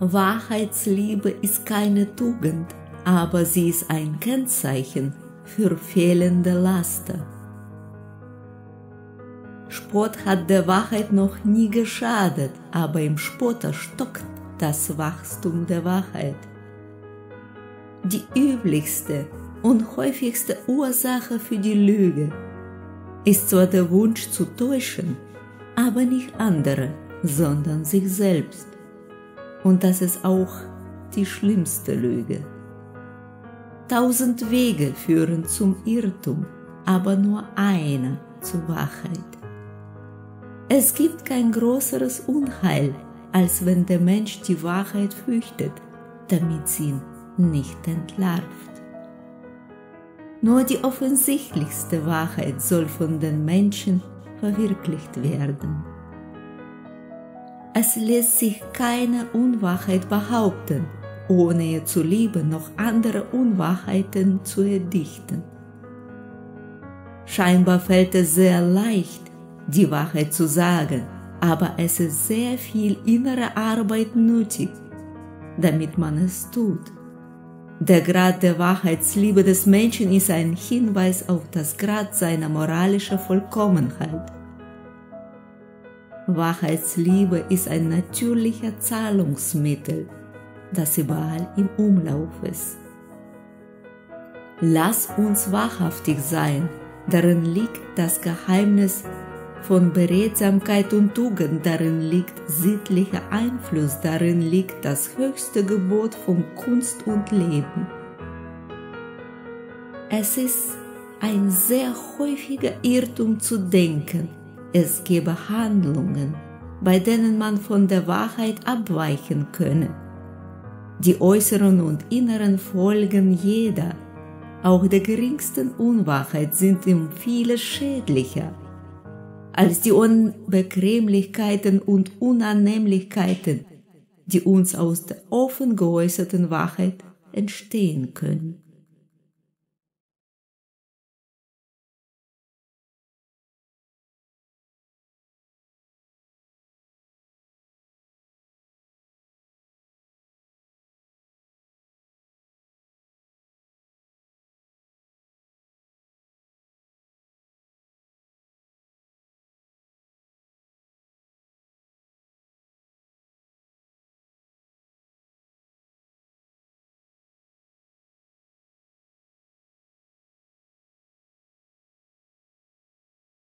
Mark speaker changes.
Speaker 1: Wahrheitsliebe ist keine Tugend, aber sie ist ein Kennzeichen für fehlende Laster. Spott hat der Wahrheit noch nie geschadet, aber im Spotter stockt das Wachstum der Wahrheit. Die üblichste und häufigste Ursache für die Lüge ist zwar der Wunsch zu täuschen, aber nicht andere, sondern sich selbst. Und das ist auch die schlimmste Lüge. Tausend Wege führen zum Irrtum, aber nur einer zur Wahrheit. Es gibt kein größeres Unheil, als wenn der Mensch die Wahrheit fürchtet, damit sie ihn nicht entlarvt. Nur die offensichtlichste Wahrheit soll von den Menschen verwirklicht werden. Es lässt sich keine Unwahrheit behaupten, ohne ihr zuliebe noch andere Unwahrheiten zu erdichten. Scheinbar fällt es sehr leicht, die Wahrheit zu sagen, aber es ist sehr viel innere Arbeit nötig, damit man es tut. Der Grad der Wahrheitsliebe des Menschen ist ein Hinweis auf das Grad seiner moralischen Vollkommenheit. Wahrheitsliebe ist ein natürlicher Zahlungsmittel, das überall im Umlauf ist. Lass uns wahrhaftig sein, darin liegt das Geheimnis von Beredsamkeit und Tugend, darin liegt sittlicher Einfluss, darin liegt das höchste Gebot von Kunst und Leben. Es ist ein sehr häufiger Irrtum zu denken, es gebe Handlungen, bei denen man von der Wahrheit abweichen könne. Die äußeren und inneren Folgen jeder, auch der geringsten Unwahrheit sind ihm viele schädlicher als die Unbequemlichkeiten und Unannehmlichkeiten, die uns aus der offen geäußerten Wahrheit entstehen können.